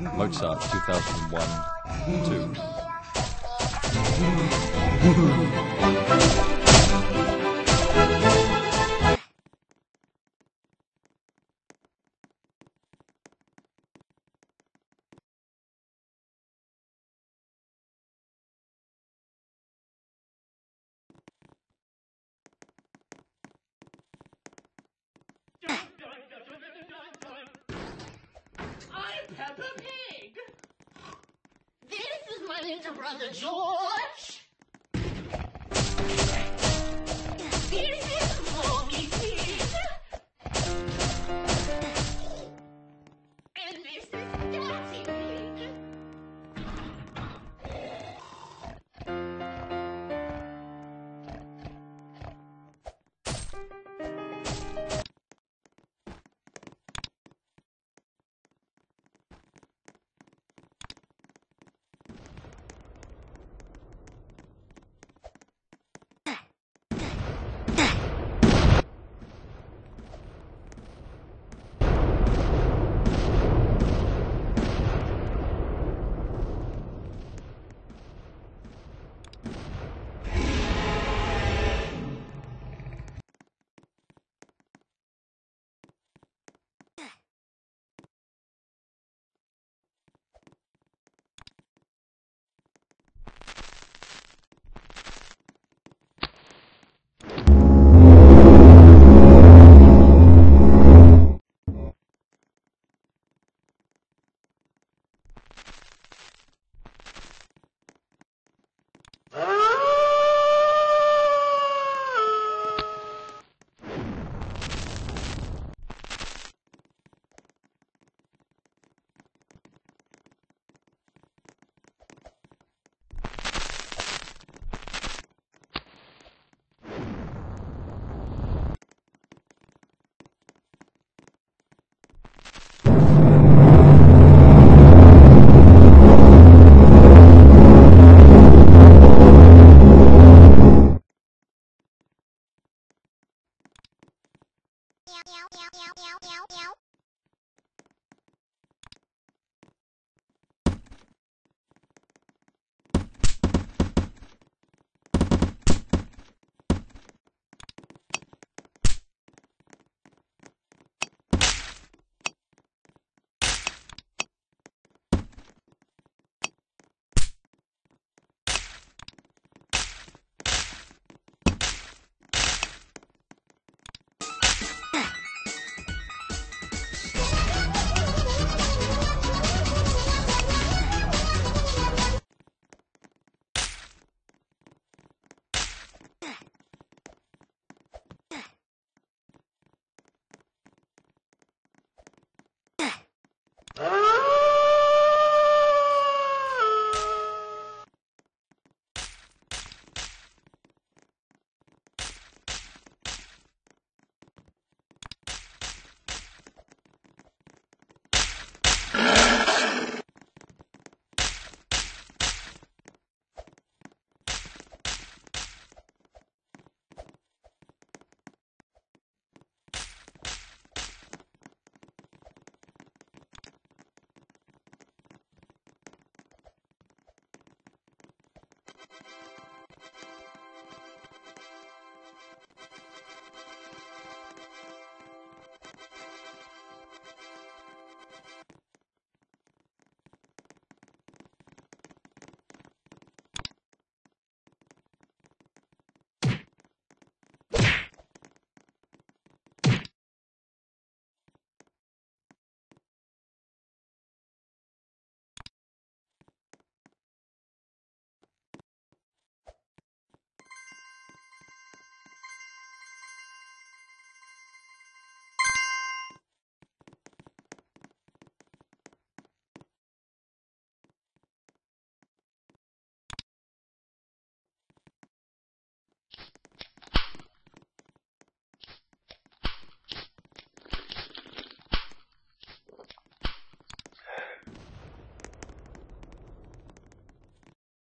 Mozart 2001 2. Peppa Pig. This is my little brother George.